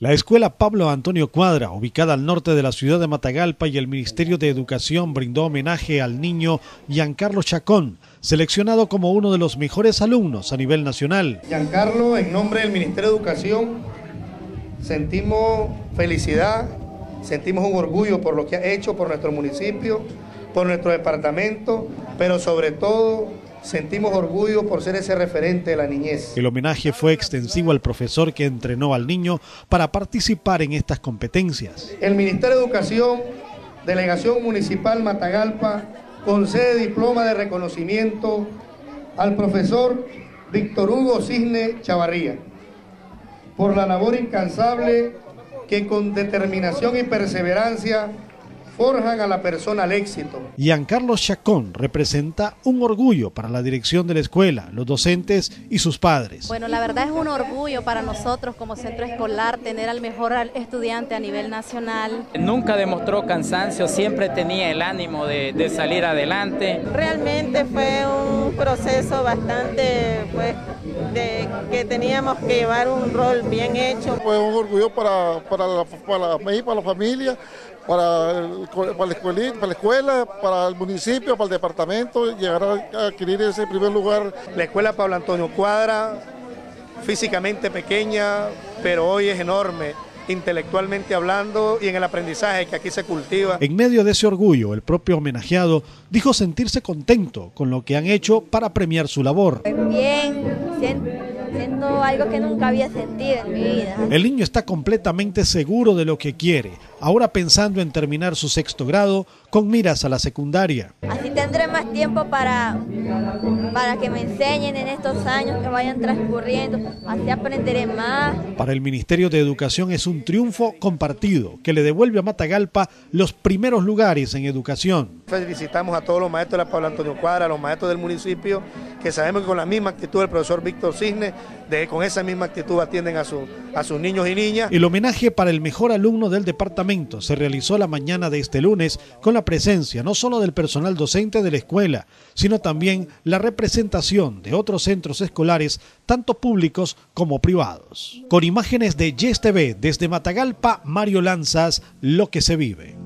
La escuela Pablo Antonio Cuadra, ubicada al norte de la ciudad de Matagalpa y el Ministerio de Educación brindó homenaje al niño Giancarlo Chacón, seleccionado como uno de los mejores alumnos a nivel nacional. Giancarlo, en nombre del Ministerio de Educación, sentimos felicidad, sentimos un orgullo por lo que ha hecho por nuestro municipio, por nuestro departamento, pero sobre todo sentimos orgullo por ser ese referente de la niñez. El homenaje fue extensivo al profesor que entrenó al niño para participar en estas competencias. El Ministerio de Educación, Delegación Municipal Matagalpa, concede diploma de reconocimiento al profesor Víctor Hugo Cisne Chavarría por la labor incansable que con determinación y perseverancia forjan a la persona al éxito. Giancarlo Chacón representa un orgullo para la dirección de la escuela, los docentes y sus padres. Bueno, la verdad es un orgullo para nosotros como centro escolar tener al mejor estudiante a nivel nacional. Nunca demostró cansancio, siempre tenía el ánimo de, de salir adelante. Realmente fue un proceso bastante, pues, de que teníamos que llevar un rol bien hecho. Fue un orgullo para, para, la, para, para la familia, para, el, para, la escuela, para la escuela, para el municipio, para el departamento, llegar a adquirir ese primer lugar. La escuela Pablo Antonio Cuadra, físicamente pequeña, pero hoy es enorme intelectualmente hablando y en el aprendizaje que aquí se cultiva. En medio de ese orgullo, el propio homenajeado dijo sentirse contento con lo que han hecho para premiar su labor. Bien, siento algo que nunca había sentido en mi vida. El niño está completamente seguro de lo que quiere, ahora pensando en terminar su sexto grado con miras a la secundaria. Así tendré más tiempo para, para que me enseñen en estos años que vayan transcurriendo, así aprenderé más. Para el Ministerio de Educación es un triunfo compartido que le devuelve a Matagalpa los primeros lugares en educación. Felicitamos a todos los maestros de la Pablo Antonio Cuadra, a los maestros del municipio, que sabemos que con la misma actitud del profesor Víctor Cisne, de, con esa misma actitud atienden a, su, a sus niños y niñas. El homenaje para el mejor alumno del departamento se realizó la mañana de este lunes con la presencia no solo del personal docente de la escuela, sino también la representación de otros centros escolares, tanto públicos como privados. Con imágenes de Yes TV desde Matagalpa, Mario Lanzas, Lo que se vive.